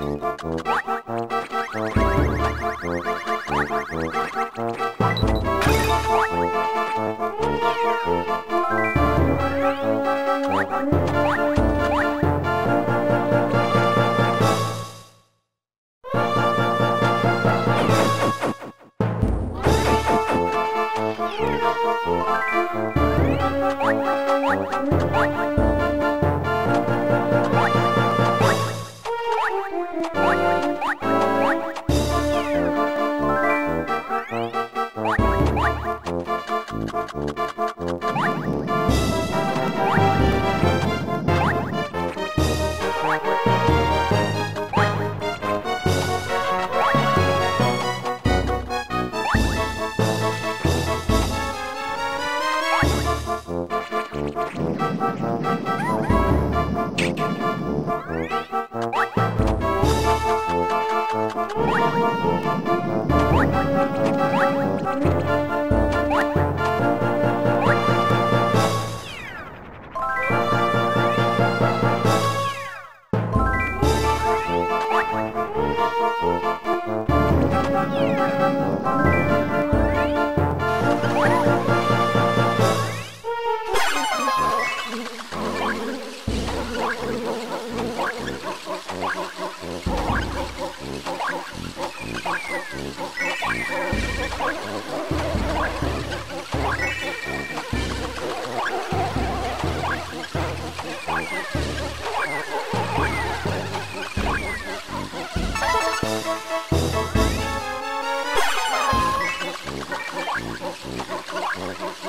うん。